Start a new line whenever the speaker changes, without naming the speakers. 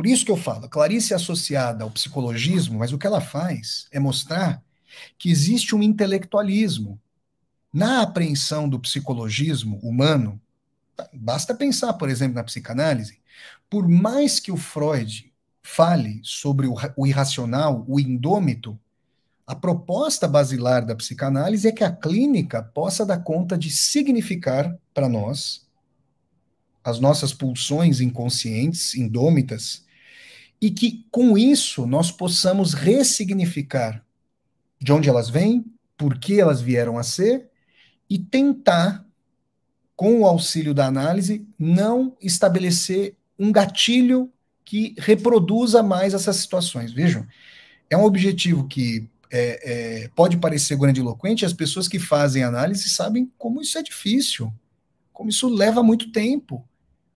Por isso que eu falo, Clarice é associada ao psicologismo, mas o que ela faz é mostrar que existe um intelectualismo na apreensão do psicologismo humano. Basta pensar, por exemplo, na psicanálise. Por mais que o Freud fale sobre o, irracional, o indômito, a proposta basilar da psicanálise é que a clínica possa dar conta de significar para nós as nossas pulsões inconscientes, indômitas, e que com isso nós possamos ressignificar de onde elas vêm, por que elas vieram a ser e tentar, com o auxílio da análise, não estabelecer um gatilho que reproduza mais essas situações. Vejam, é um objetivo que é, é, pode parecer grandiloquente, as pessoas que fazem análise sabem como isso é difícil, como isso leva muito tempo.